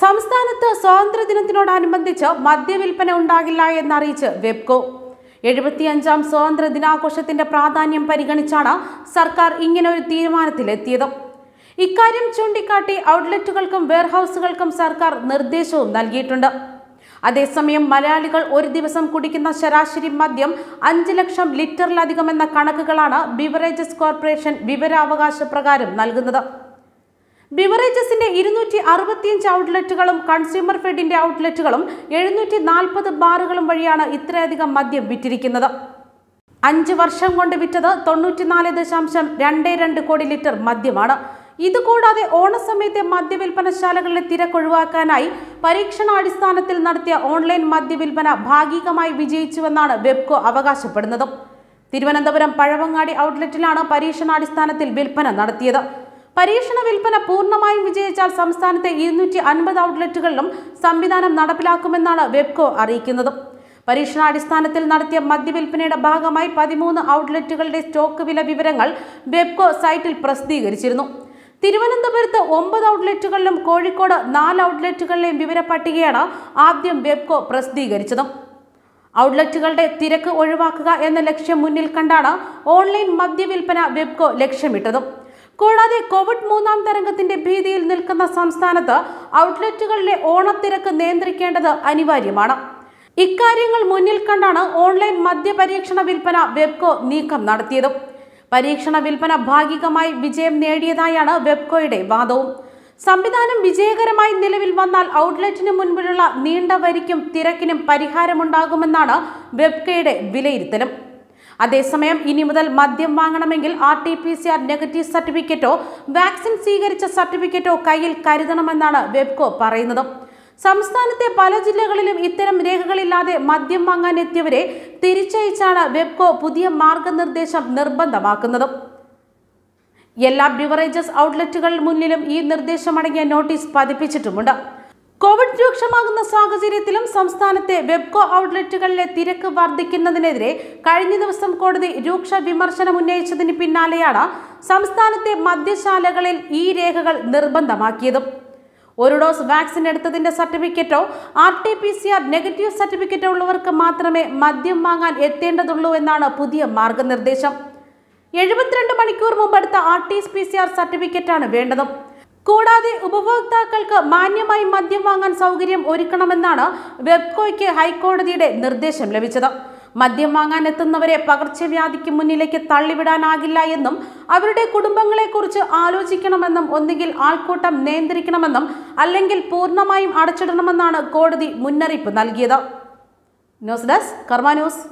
സംസ്ഥാനത്ത് സ്വാതന്ത്ര്യദിനത്തിനോടനുബന്ധിച്ച് മദ്യവിൽപ്പന ഉണ്ടാകില്ല എന്നറിയിച്ച് വെബ്കോ എഴുപത്തിയഞ്ചാം സ്വാതന്ത്ര്യ ദിനാഘോഷത്തിന്റെ പ്രാധാന്യം പരിഗണിച്ചാണ് സർക്കാർ ഇങ്ങനെ ഒരു തീരുമാനത്തിലെത്തിയത്. ഇക്കാര്യം ചൂണ്ടിക്കാട്ടി ഔട്ട്ലെറ്റുകൾക്കും വെയർഹൌസുകൾക്കും സർക്കാർ നിർദ്ദേശവും നൽകിയിട്ടുണ്ട്. അതേസമയം മലയാളികൾ ഒരു ദിവസം കുടിക്കുന്ന ശരാശരി മദ്യം അഞ്ച് ലക്ഷം ലിറ്ററിലധികം എന്ന കണക്കുകളാണ് ബിവറേജസ് കോർപ്പറേഷൻ വിവരാവകാശ പ്രകാരം നൽകുന്നത്. ബിവറേജസിന്റെ ഇരുന്നൂറ്റി അറുപത്തിയഞ്ച് ഔട്ട്ലെറ്റുകളും കൺസ്യൂമർ ഫെഡിന്റെ ഔട്ട്ലെറ്റുകളും എഴുന്നൂറ്റി നാൽപ്പത് ബാറുകളും വഴിയാണ് ഇത്രയധികം മദ്യം വിറ്റിരിക്കുന്നത്. അഞ്ച് വർഷം കൊണ്ട് വിറ്റത് തൊണ്ണൂറ്റിനാല് ദശാംശം രണ്ട് രണ്ട് കോടി ലിറ്റർ മദ്യമാണ്. ഇതുകൂടാതെ ഓണസമയത്തെ മദ്യവിൽപ്പനശാലകളിലെ തിരക്കൊഴിവാക്കാനായി പരീക്ഷണാടിസ്ഥാനത്തിൽ നടത്തിയ ഓൺലൈൻ മദ്യവിൽപ്പന ഭാഗികമായി വിജയിച്ചുവെന്നാണ് വെബ്കോ അവകാശപ്പെടുന്നത്. തിരുവനന്തപുരം പഴവങ്ങാടി ഔട്ട്ലെറ്റിലാണ് പരീക്ഷണാടിസ്ഥാനത്തിൽ വിൽപ്പന നടത്തിയത്. പരീക്ഷണ വിൽപ്പന പൂർണമായും വിജയിച്ചാൽ സംസ്ഥാനത്തെ ഇരുന്നൂറ്റി അൻപത് ഔട്ട്ലെറ്റുകളിലും സംവിധാനം നടപ്പിലാക്കുമെന്നാണ് വെബ്കോ അറിയിക്കുന്നത്. പരീക്ഷണാടിസ്ഥാനത്തിൽ നടത്തിയ മദ്യവിൽപ്പനയുടെ ഭാഗമായി പതിമൂന്ന് ഔട്ട്ലെറ്റുകളുടെ സ്റ്റോക്ക് വില വിവരങ്ങൾ വെബ്കോ സൈറ്റിൽ പ്രസിദ്ധീകരിച്ചിരുന്നു. തിരുവനന്തപുരത്ത് ഒമ്പത് ഔട്ട്ലെറ്റുകളിലും കോഴിക്കോട് നാല് ഔട്ട്ലെറ്റുകളിലെയും വിവര പട്ടികയാണ് ആദ്യം വെബ്കോ പ്രസിദ്ധീകരിച്ചത്. ഔട്ട്ലെറ്റുകളുടെ തിരക്ക് ഒഴിവാക്കുക എന്ന ലക്ഷ്യം മുന്നിൽ കണ്ടാണ് ഓൺലൈൻ മദ്യവിൽപ്പന വെബ്കോ ലക്ഷ്യമിട്ടത്. കൂടാതെ കോവിഡ് മൂന്നാം തരംഗത്തിന്റെ ഭീതിയിൽ നിൽക്കുന്ന സംസ്ഥാനത്ത് ഔട്ട്ലെറ്റുകളിലെ ഓണത്തിരക്ക് നിയന്ത്രിക്കേണ്ടത് അനിവാര്യമാണ്. ഇക്കാര്യങ്ങൾ മുന്നിൽ കണ്ടാണ് ഓൺലൈൻ മദ്യപരീക്ഷണ വിൽപ്പന വെബ്കോ നീക്കം നടത്തിയത്. പരീക്ഷണ വിൽപ്പന ഭാഗികമായി വിജയം നേടിയതായാണ് വെബ്കോയുടെ വാദവും. സംവിധാനം വിജയകരമായി നിലവിൽ വന്നാൽ ഔട്ട്ലെറ്റിന് മുൻപിലുള്ള നീണ്ട വരിക്കും തിരക്കിനും പരിഹാരമുണ്ടാകുമെന്നാണ് വെബ്കോയുടെ വിലയിരുത്തലും. അതേസമയം ഇനി മുതൽ മദ്യം വാങ്ങണമെങ്കിൽ R T P C R negative സർട്ടിഫിക്കറ്റോ vaccine സ്വീകരിച്ച സർട്ടിഫിക്കറ്റോ കയ്യിൽ കരുതണമെന്നാണ് വെബ്കോ പറയുന്നത്. സംസ്ഥാനത്തെ പല ജില്ലകളിലും ഇത്തരം രേഖകളില്ലാതെ മദ്യം വാങ്ങാൻ എത്തിയവരെ തിരിച്ചയച്ചാണ് വെബ്കോ പുതിയ മാർഗനിർദ്ദേശം നിർബന്ധമാക്കുന്നത്. എല്ലാ ബിവറേജസ് ഔട്ട്ലെറ്റുകൾ മുന്നിലും ഈ നിർദ്ദേശമടങ്ങിയ നോട്ടീസ് പതിപ്പിച്ചിട്ടുമുണ്ട്. കോവിഡ് രൂക്ഷമാകുന്ന സാഹചര്യത്തിലും സംസ്ഥാനത്തെ വെബ്കോ ഔട്ട്ലെറ്റുകളിലെ തിരക്ക് വർദ്ധിക്കുന്നതിനെതിരെ കഴിഞ്ഞ ദിവസം കോടതി രൂക്ഷ വിമർശനം ഉന്നയിച്ചതിന് പിന്നാലെയാണ് സംസ്ഥാനത്തെ മദ്യശാലകളിൽ ഈ രേഖകൾ നിർബന്ധമാക്കിയതും. ഒരു ഡോസ് വാക്സിൻ എടുത്തതിന്റെ സർട്ടിഫിക്കറ്റോ R T P C R negative സർട്ടിഫിക്കറ്റോ ഉള്ളവർക്ക് മാത്രമേ മദ്യം വാങ്ങാൻ എത്തേണ്ടതുള്ളൂ എന്നാണ് പുതിയ മാർഗനിർദ്ദേശം. എഴുപത്തിരണ്ട് മണിക്കൂർ മുമ്പ് എടുത്ത R T P C R സർട്ടിഫിക്കറ്റാണ് വേണ്ടത്. കൂടാതെ ഉപഭോക്താക്കൾക്ക് മാന്യമായി മദ്യം വാങ്ങാൻ സൗകര്യം ഒരുക്കണമെന്നാണ് വെബ്കോയ്ക്ക് ഹൈക്കോടതിയുടെ നിർദ്ദേശം ലഭിച്ചത്. മദ്യം വാങ്ങാൻ എത്തുന്നവരെ പകർച്ചവ്യാധിക്ക് മുന്നിലേക്ക് തള്ളിവിടാനാകില്ല എന്നും അവരുടെ കുടുംബങ്ങളെക്കുറിച്ച് ആലോചിക്കണമെന്നും ഒന്നുകിൽ ആൾക്കൂട്ടം നിയന്ത്രിക്കണമെന്നും അല്ലെങ്കിൽ പൂർണമായും അടച്ചിടണമെന്നാണ് കോടതി മുന്നറിയിപ്പ് നൽകിയത്. News desk Karma news.